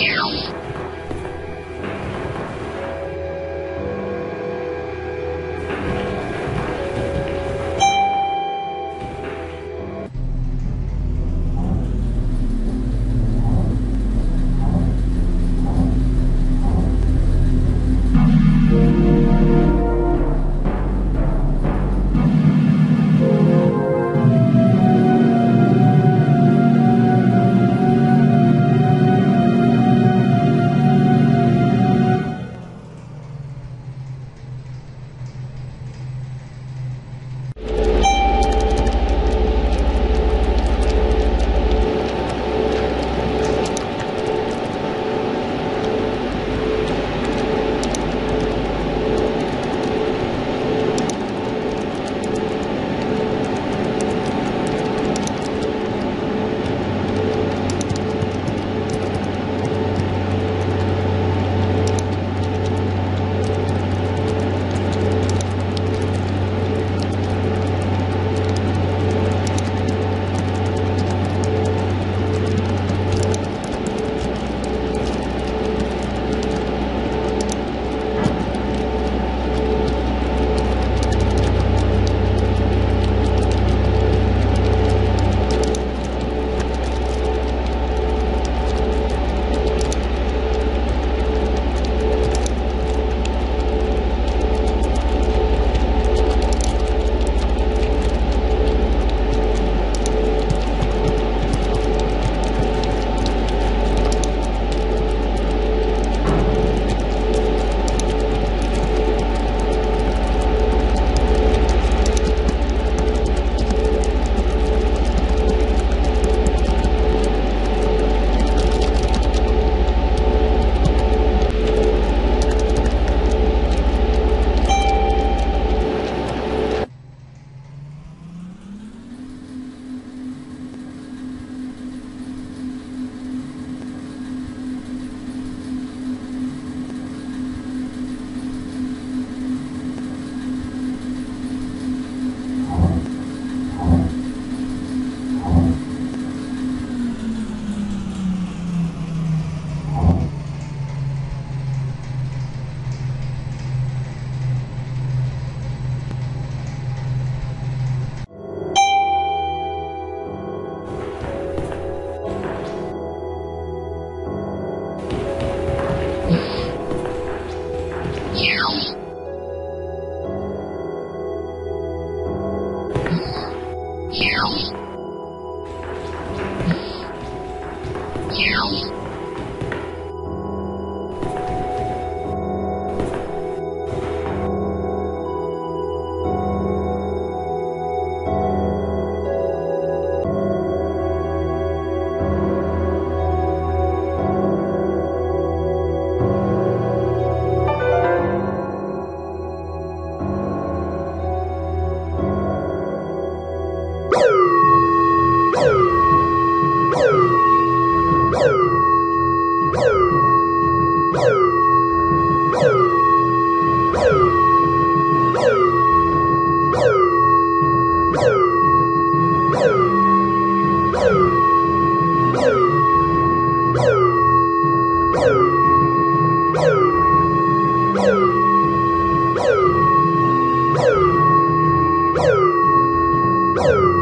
you. Yeah. you.